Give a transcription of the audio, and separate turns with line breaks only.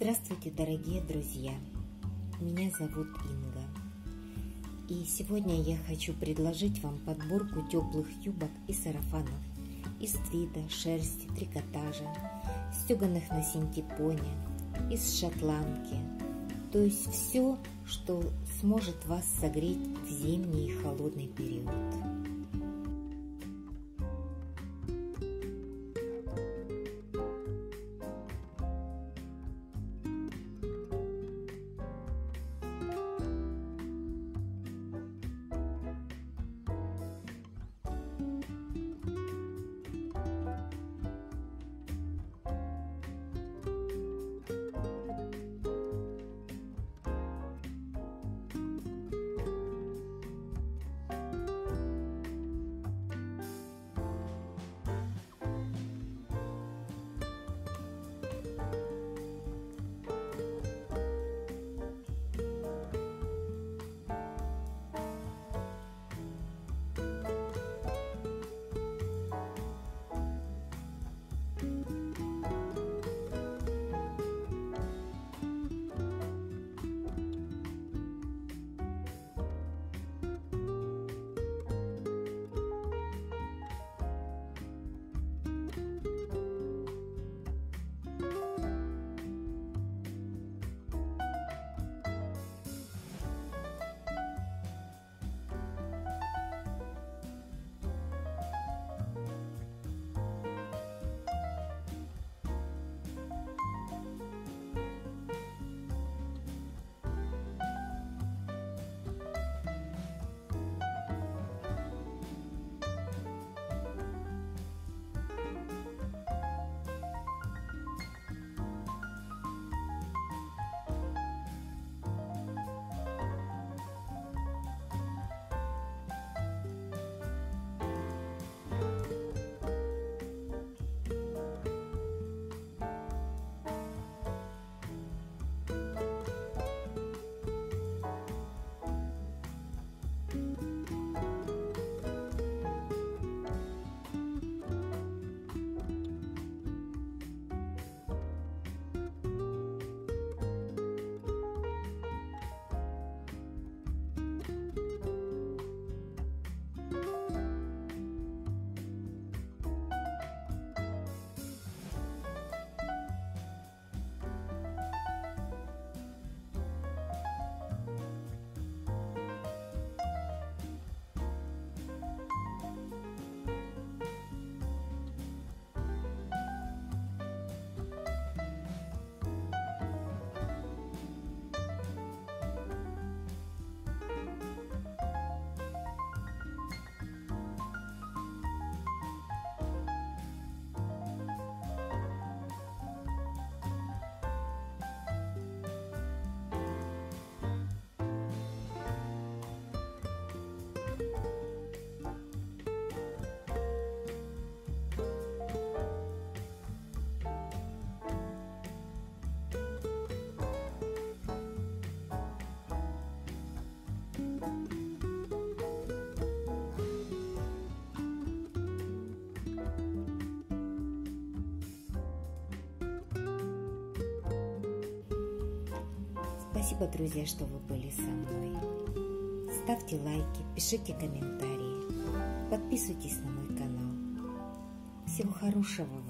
Здравствуйте, дорогие друзья! Меня зовут Инга. И сегодня я хочу предложить вам подборку теплых юбок и сарафанов из твида, шерсти, трикотажа, стеганых на синтепоне, из шотландки. То есть все, что сможет вас согреть в зимний и холодный период. Спасибо, друзья, что вы были со мной. Ставьте лайки, пишите комментарии, подписывайтесь на мой канал. Всего хорошего